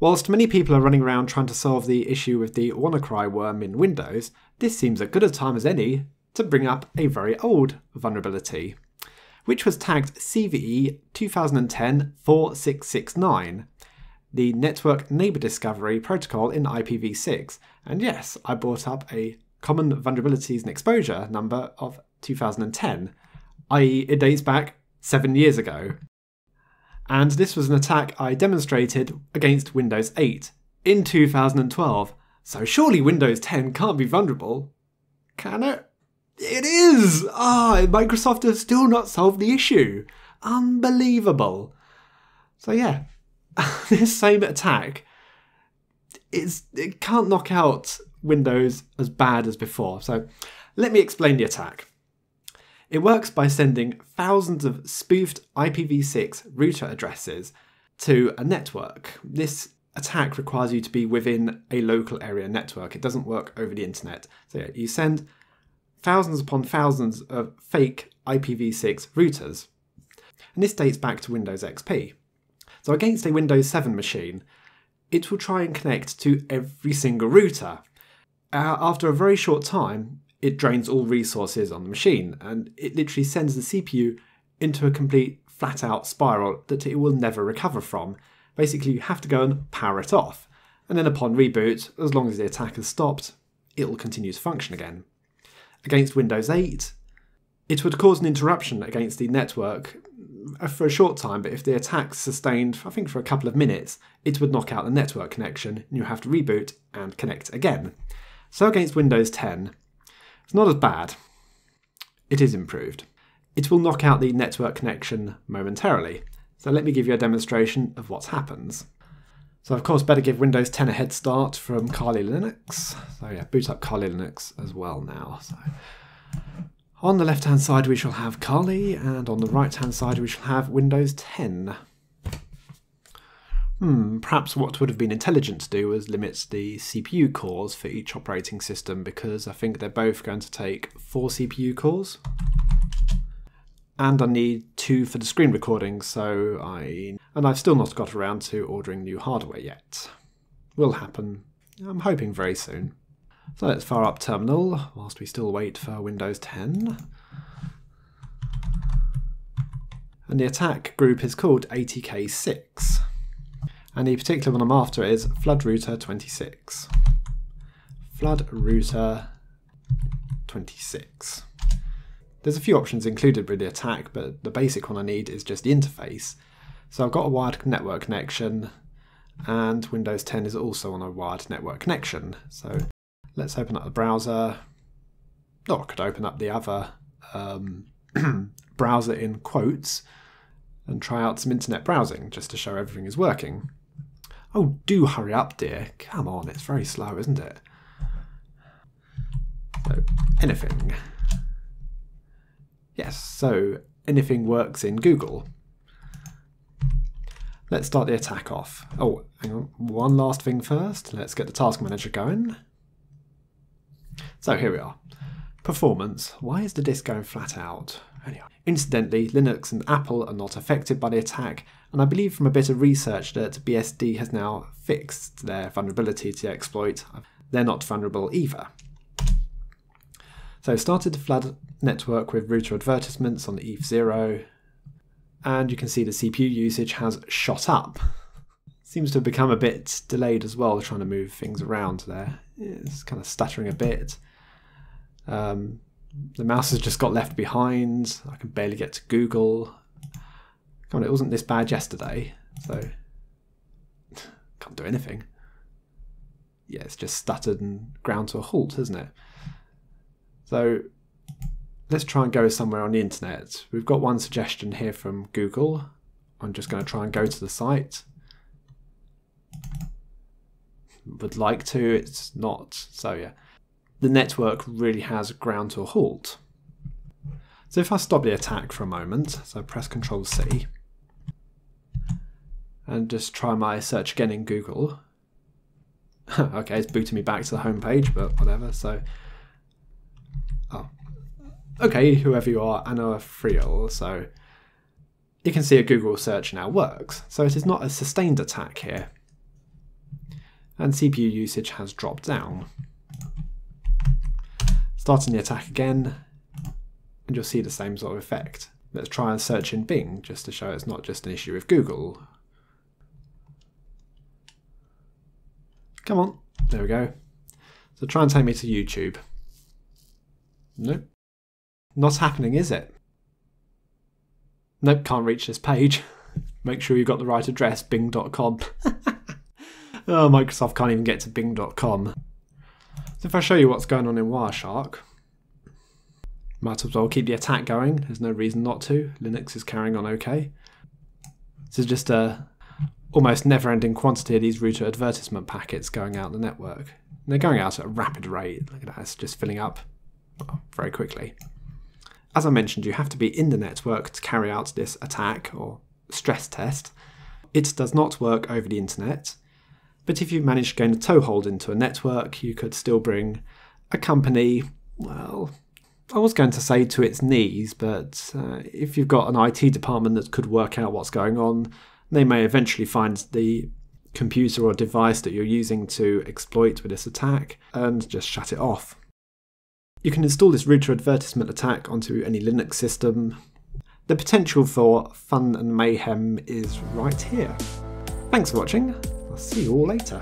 Whilst many people are running around trying to solve the issue with the WannaCry worm in Windows, this seems as good a time as any to bring up a very old vulnerability, which was tagged CVE 2010 4669, the Network Neighbor Discovery Protocol in IPv6. And yes, I brought up a common vulnerabilities and exposure number of 2010, i.e., it dates back seven years ago. And this was an attack I demonstrated against Windows 8 in 2012. So surely Windows 10 can't be vulnerable, can it? It is! Ah, Microsoft has still not solved the issue. Unbelievable. So yeah, this same attack, it's, it can't knock out Windows as bad as before. So let me explain the attack. It works by sending thousands of spoofed IPv6 router addresses to a network. This attack requires you to be within a local area network. It doesn't work over the internet. So you send thousands upon thousands of fake IPv6 routers. And this dates back to Windows XP. So against a Windows 7 machine, it will try and connect to every single router. Uh, after a very short time, it drains all resources on the machine and it literally sends the CPU into a complete flat out spiral that it will never recover from. Basically, you have to go and power it off. And then upon reboot, as long as the attack has stopped, it will continue to function again. Against Windows 8, it would cause an interruption against the network uh, for a short time, but if the attack sustained, I think for a couple of minutes, it would knock out the network connection and you have to reboot and connect again. So against Windows 10, it's not as bad. It is improved. It will knock out the network connection momentarily. So let me give you a demonstration of what happens. So of course better give Windows 10 a head start from Kali Linux. So yeah, boot up Kali Linux as well now. So on the left hand side we shall have Kali and on the right hand side we shall have Windows 10. Hmm, perhaps what would have been intelligent to do was limit the CPU cores for each operating system because I think they're both going to take four CPU cores. And I need two for the screen recording, so I. And I've still not got around to ordering new hardware yet. Will happen, I'm hoping very soon. So let's fire up terminal whilst we still wait for Windows 10. And the attack group is called ATK6 and the particular one I'm after is flood router 26. Flood router 26. There's a few options included with the attack, but the basic one I need is just the interface. So I've got a wired network connection, and Windows 10 is also on a wired network connection. So let's open up the browser. Or I could open up the other um, browser in quotes and try out some internet browsing just to show everything is working. Oh, do hurry up, dear. Come on, it's very slow, isn't it? So, anything. Yes, so anything works in Google. Let's start the attack off. Oh, on. One last thing first. Let's get the task manager going. So here we are. Performance. Why is the disk going flat out? Anyway. Incidentally, Linux and Apple are not affected by the attack, and I believe from a bit of research that BSD has now fixed their vulnerability to the exploit. They're not vulnerable either. So started the flood network with router advertisements on the ETH0, and you can see the CPU usage has shot up. Seems to have become a bit delayed as well, trying to move things around there. It's kind of stuttering a bit. Um, the mouse has just got left behind. I can barely get to Google. Come on, it wasn't this bad yesterday, so can't do anything. Yeah, it's just stuttered and ground to a halt, isn't it? So let's try and go somewhere on the internet. We've got one suggestion here from Google. I'm just going to try and go to the site. Would like to, it's not. So yeah, the network really has ground to a halt. So if I stop the attack for a moment, so press Control C, and just try my search again in Google. okay, it's booting me back to the home page, but whatever. So, oh, okay, whoever you are, Anna Friel. So, you can see a Google search now works. So it is not a sustained attack here. and CPU usage has dropped down. Starting the attack again, and you'll see the same sort of effect. Let's try and search in Bing, just to show it's not just an issue with Google. Come on, there we go. So try and take me to YouTube. Nope. Not happening, is it? Nope, can't reach this page. Make sure you've got the right address, bing.com. oh, Microsoft can't even get to bing.com. So if I show you what's going on in Wireshark, might as well keep the attack going. There's no reason not to. Linux is carrying on okay. This is just a almost never-ending quantity of these router advertisement packets going out the network. And they're going out at a rapid rate. Look at that, it's just filling up very quickly. As I mentioned, you have to be in the network to carry out this attack or stress test. It does not work over the internet, but if you manage to gain a toehold into a network, you could still bring a company, well, I was going to say to its knees, but uh, if you've got an IT department that could work out what's going on, they may eventually find the computer or device that you're using to exploit with this attack and just shut it off. You can install this router advertisement attack onto any Linux system. The potential for fun and mayhem is right here. Thanks for watching. I'll see you all later.